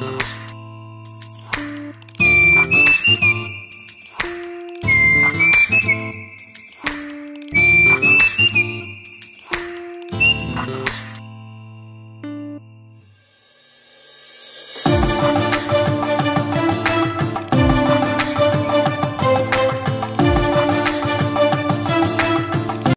Yeah.